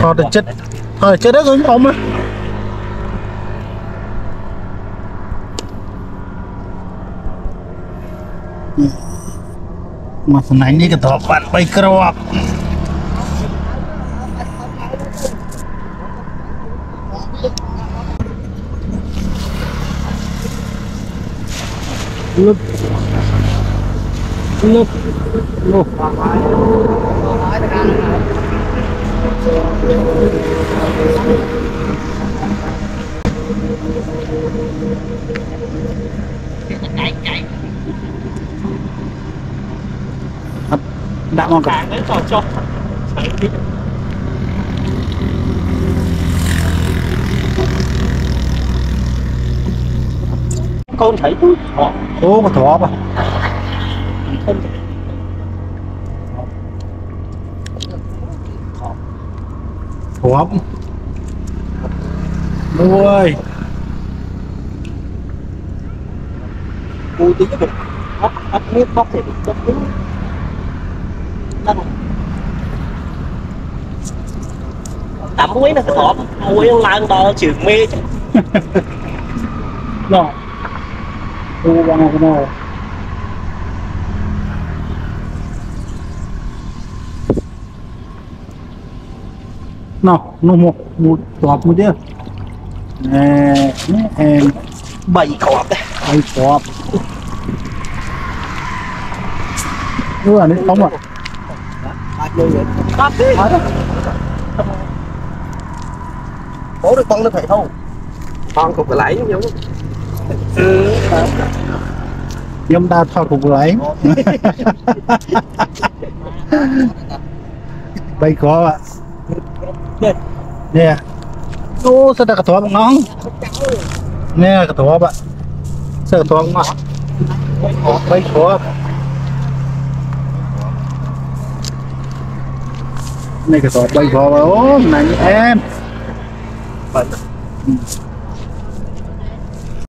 ថតទៅចិត្តថតទៅចិត្តហ្នឹងខ្ញុំខ្ញុំមកសំណាញ់នេះក៏ត្រប់បាន3គ្រាប់លុបលុបលុប đạm ngon cả đấy trò cho con thấy thỏ. Ô con thỏ mà của ông Đu ơi. Cú tí cái bịch thì bị chấm đúng Đăng Tắm muối nó cái thọp Muối ông lan to chữ mê chứ. Rồi. Cú cái nào. nào nó một một cọp một chứ. Nè em bảy cọp. Đấy bảy cọp. Đúng rồi đấy không à bắt đi. Bố được con nó phải không con cục lại giống giống. Giống ta thôi cục lại. Bay có ạ. เนี่ยโอ้สตะกระถอบน้องเนี่ยกระถอบอ่ะเสือกระถอบมาไปขอนี่กระถอบไปขอว่าโอ้ไหนแอมไป